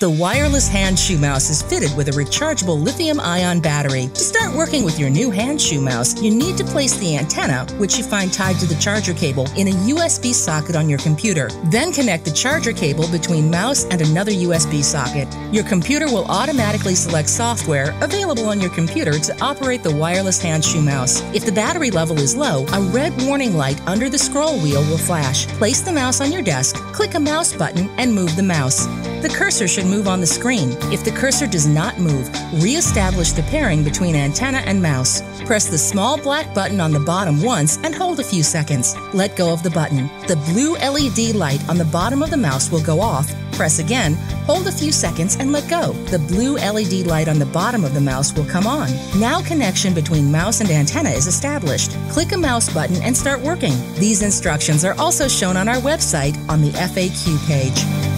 The wireless HandShoe mouse is fitted with a rechargeable lithium ion battery. To start working with your new HandShoe mouse, you need to place the antenna, which you find tied to the charger cable, in a USB socket on your computer. Then connect the charger cable between mouse and another USB socket. Your computer will automatically select software available on your computer to operate the wireless HandShoe mouse. If the battery level is low, a red warning light under the scroll wheel will flash. Place the mouse on your desk, click a mouse button, and move the mouse. The cursor should move on the screen. If the cursor does not move, re-establish the pairing between antenna and mouse. Press the small black button on the bottom once and hold a few seconds. Let go of the button. The blue LED light on the bottom of the mouse will go off. Press again, hold a few seconds and let go. The blue LED light on the bottom of the mouse will come on. Now connection between mouse and antenna is established. Click a mouse button and start working. These instructions are also shown on our website on the FAQ page.